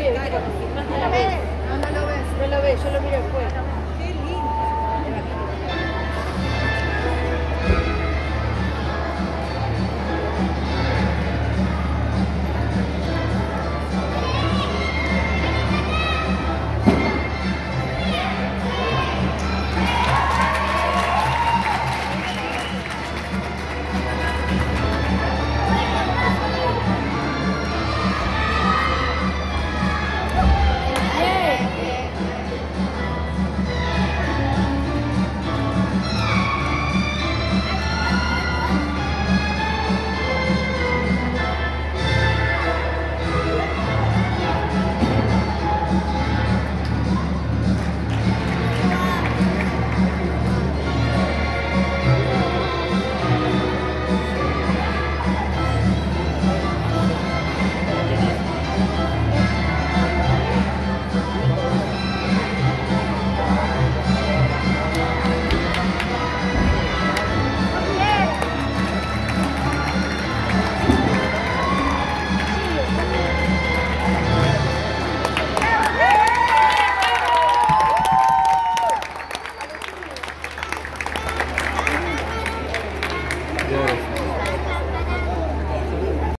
No lo ves, no lo ves. No lo ves, yo lo miro. Yeah.